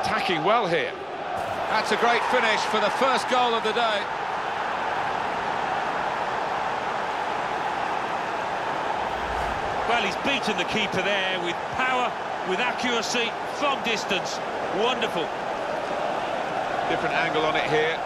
Attacking well here. That's a great finish for the first goal of the day. Well, he's beaten the keeper there with power, with accuracy, from distance. Wonderful. Different angle on it here.